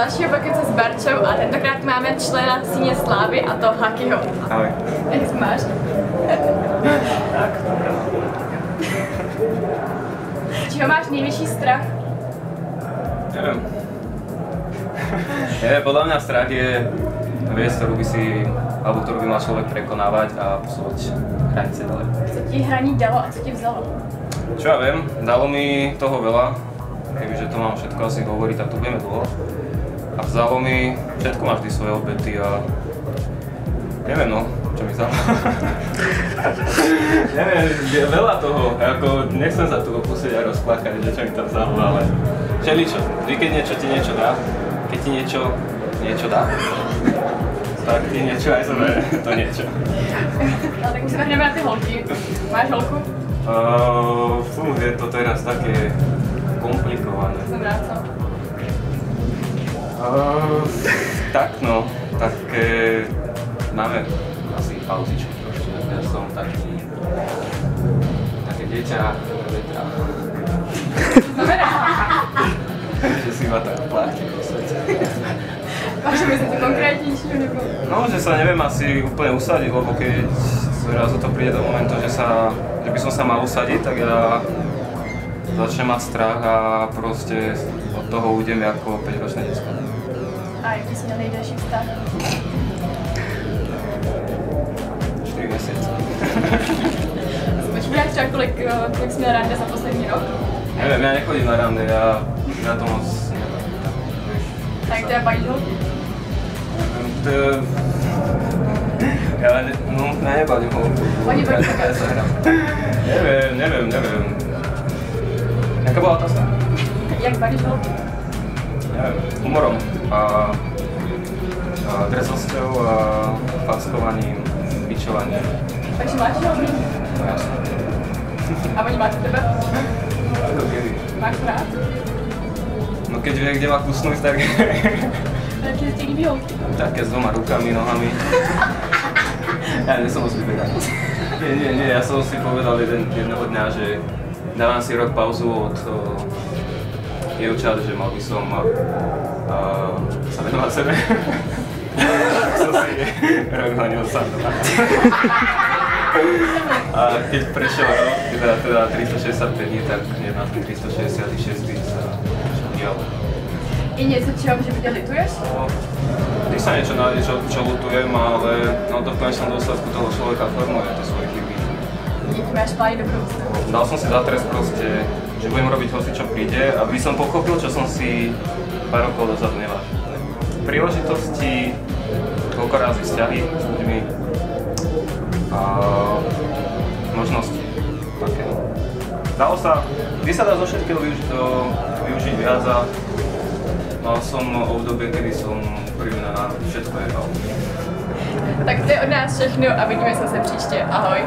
dalšího pokryce s Barčou a tentokrát máme člena síně Slávy a to Hakyho. Ahoj. Jak máš? Tak, Čeho máš největší strach? neviem. Nie, podľa mňa strach je vec, ktorú by si, alebo ktorú by mal človek prekonávať a posúvať hranice ďalej. Co ti hraní dalo a co ti vzalo? Čo ja viem, dalo mi toho veľa, kebyže to mám všetko asi hovoriť, tak tu budeme dlho. A vzalo mi, všetko má vždy svoje obety a neviem no, čo mi vzalo. neviem, je veľa toho, ako nechcem sa tu opustiť a rozplakať, že čo mi tam vzalo, ale všeličo, vždy keď niečo ti niečo dá, keď ti niečo, niečo dá, tak ti niečo aj zoberie, to niečo. No tak se vrhneme na holky. Máš holku? Uh, fú, je to teraz také komplikované. Uh, tak no, tak e, máme asi pauzičku trošku. Ja som taký, také dieťa vetra, že si ma tak pláti po svete. máš myslet konkrétnějšího nebo? No, že sa neviem asi úplne usadiť, lebo keď zrazu to príde do momentu, že, sa, že by som sa mal usadiť, tak ja začnem mať strach a proste od toho ujdem ako 5-ročné detsko. A jaký jsi měl nejdelší vztah? 4 mesiace. Počítáš třeba kolik, eh, kolik jsi měl rande za poslední rok? Neviem, ja nechodím na rande, ja na to moc neviem. Tak to je bavíš holky? To... Ja, ne, no, ja nebavím ho. Oni sa hrám. Neviem, neviem, neviem. Jaká bola otázka? Jak holky? Neviem, humorom a, a drzosťou a fackovaním, bičovaním. Takže máš holky? No jasné. A oni máte tebe? Ako kedy? Máš rád? No keď vie, kde má kusnúť, tak Takže ti líbí holky. také s dvoma rukami, nohami. Ja nie som vyberal. Nie, nie, nie, ja som si povedal jeden, jedného dňa, že dávam si rok pauzu od dievčat, že mal by som uh, sa venovať sebe. som si rok honil sám doma. A keď prešiel rok, teda, teda 365 dní, tak hneď na ten 366 sa čo dialo. Je něco, čeho v životě lituješ? No, Vždy sa niečo nájde, čo, čo lutujem, ale no to v konečnom dôsledku toho človeka formuje tie svoje chyby. Jaký máš plány do budoucna? Dal som si za trest proste, že budem robiť hoci čo príde, aby som pochopil, čo som si pár rokov dozadu nevážil. Príležitosti, koľko razy vzťahy s ľuďmi a možnosti. Také. Dalo sa, vždy sa dá zo všetkého využiť, to, využiť viac a mal som obdobie, kedy som prvý na všetko jebal. Tak to je od nás všechno a vidíme se příště. Ahoj.